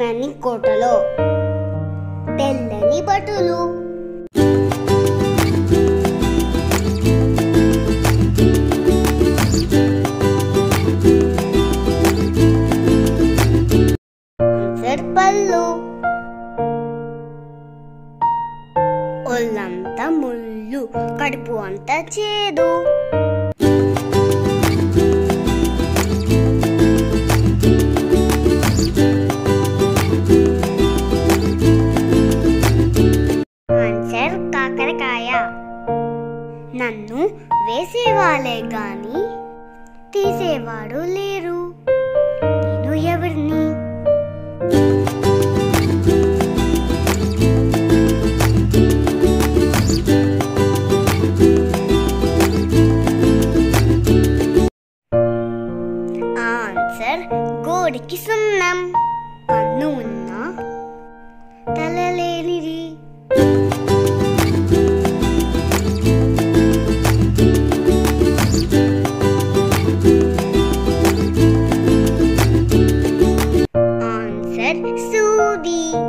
ఎర్రని కోటలో తెల్లని బటులు. ఆన్సర్ పళ్ళు ఒళ్ళంతా ముళ్ళు కడుపు అంతా చేదు. కాకరకాయ. నన్ను వేసేవాళ్ళే గాని తీసేవాడు లేరు. నేను ఎవరిని? ఆన్సర్ గోడికి సున్నం. పన్ను ఉన్న 的。